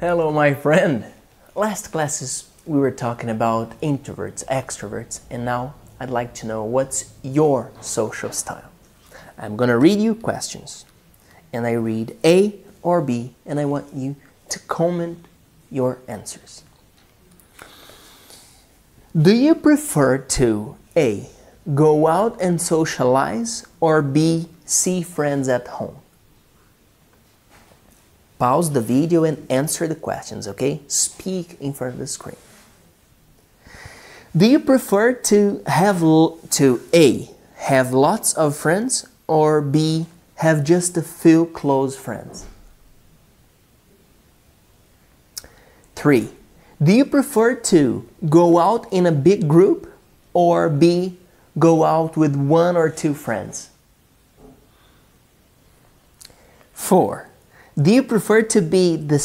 Hello, my friend. Last classes we were talking about introverts, extroverts, and now I'd like to know what's your social style. I'm gonna read you questions, and I read A or B, and I want you to comment your answers. Do you prefer to A. Go out and socialize or B. See friends at home? Pause the video and answer the questions, okay? Speak in front of the screen. Do you prefer to have to A. Have lots of friends or B. Have just a few close friends? 3. Do you prefer to go out in a big group or B. Go out with one or two friends? 4. Do you prefer to be the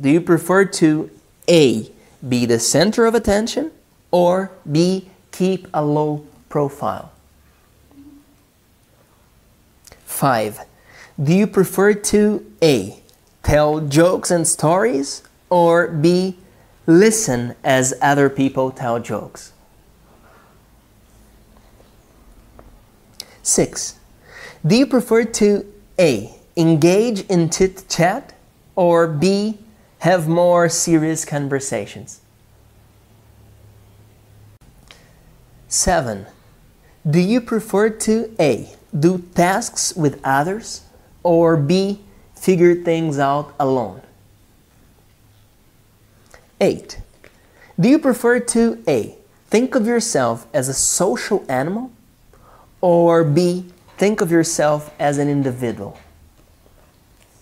do you prefer to A be the center of attention or B keep a low profile? 5. Do you prefer to A tell jokes and stories or B listen as other people tell jokes? 6. Do you prefer to A engage in chit chat, or B, have more serious conversations? 7. Do you prefer to A. do tasks with others, or B. figure things out alone? 8. Do you prefer to A. think of yourself as a social animal, or B. think of yourself as an individual?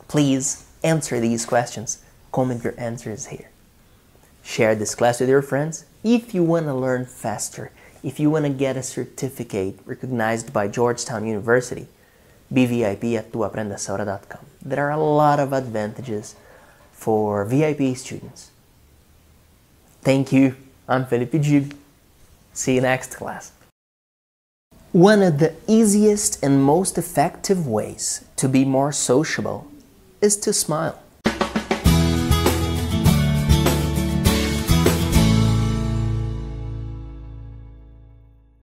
Please answer these questions. Comment your answers here. Share this class with your friends. If you want to learn faster, if you want to get a certificate recognized by Georgetown University, be VIP at tuaprendesahora.com. There are a lot of advantages for VIP students. Thank you. I'm Felipe Dib. See you next class. One of the easiest and most effective ways to be more sociable is to smile.